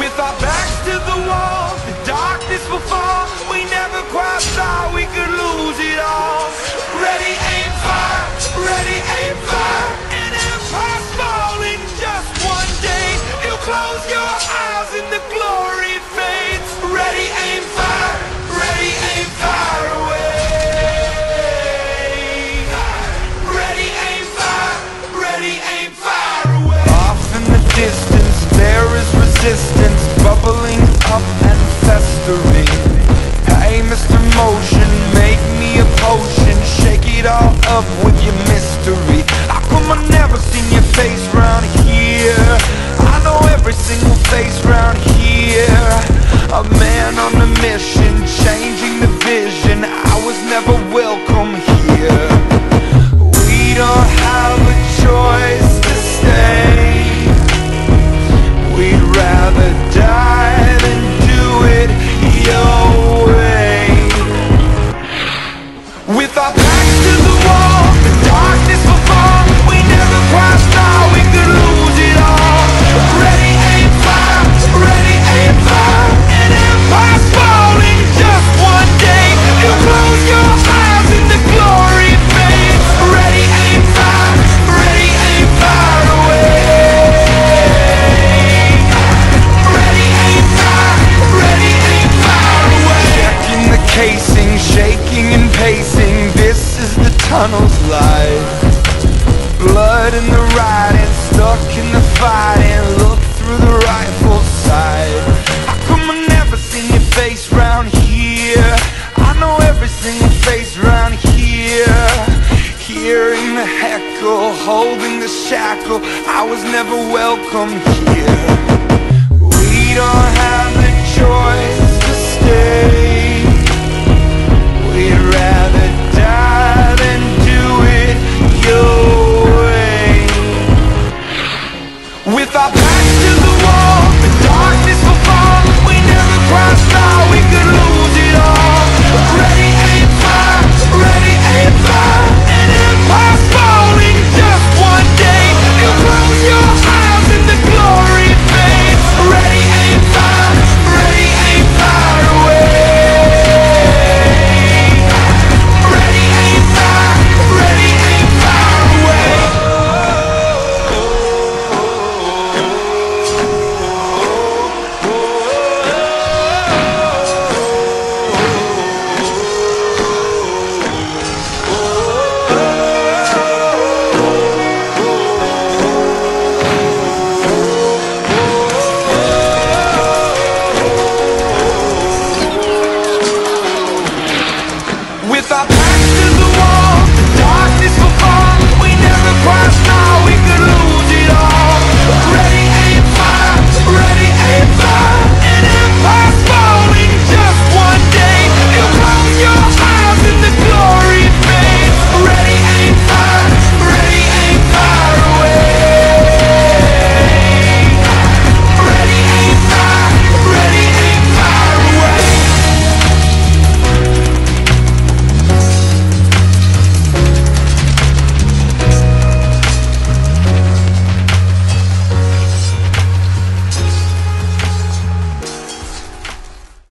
With our backs to the wall, the darkness will fall. We never quite thought we could lose it all. Ready, aim, fire. Ready, aim, fire. An empire's falling just one day. You'll close your eyes and the glory fades. Ready, aim, fire. Ready, aim, fire away. Ready, Motion, make me a potion. Shake it all up with your mystery. How come I never seen your face round here? I know every single face tunnel's life. Blood in the riding, stuck in the fighting. Look through the rifle sight. How come I never seen your face round here? I know every single face round here. Hearing the heckle, holding the shackle. I was never welcome here.